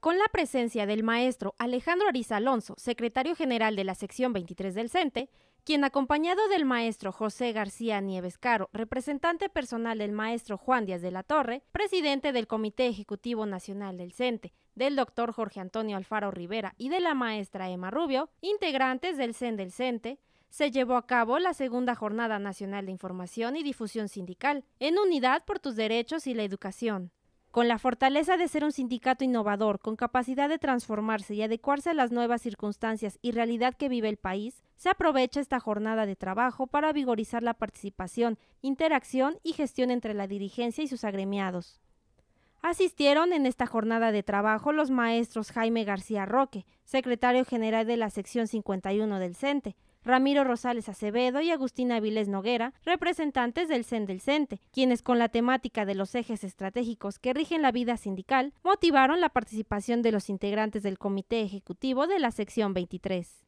Con la presencia del maestro Alejandro Ariza Alonso, secretario general de la sección 23 del CENTE, quien acompañado del maestro José García Nieves Caro, representante personal del maestro Juan Díaz de la Torre, presidente del Comité Ejecutivo Nacional del CENTE, del doctor Jorge Antonio Alfaro Rivera y de la maestra Emma Rubio, integrantes del CEN del CENTE, se llevó a cabo la segunda Jornada Nacional de Información y Difusión Sindical, en unidad por tus derechos y la educación. Con la fortaleza de ser un sindicato innovador, con capacidad de transformarse y adecuarse a las nuevas circunstancias y realidad que vive el país, se aprovecha esta jornada de trabajo para vigorizar la participación, interacción y gestión entre la dirigencia y sus agremiados. Asistieron en esta jornada de trabajo los maestros Jaime García Roque, secretario general de la sección 51 del CENTE, Ramiro Rosales Acevedo y Agustina Avilés Noguera, representantes del CEN del CENTE, quienes con la temática de los ejes estratégicos que rigen la vida sindical, motivaron la participación de los integrantes del Comité Ejecutivo de la sección 23.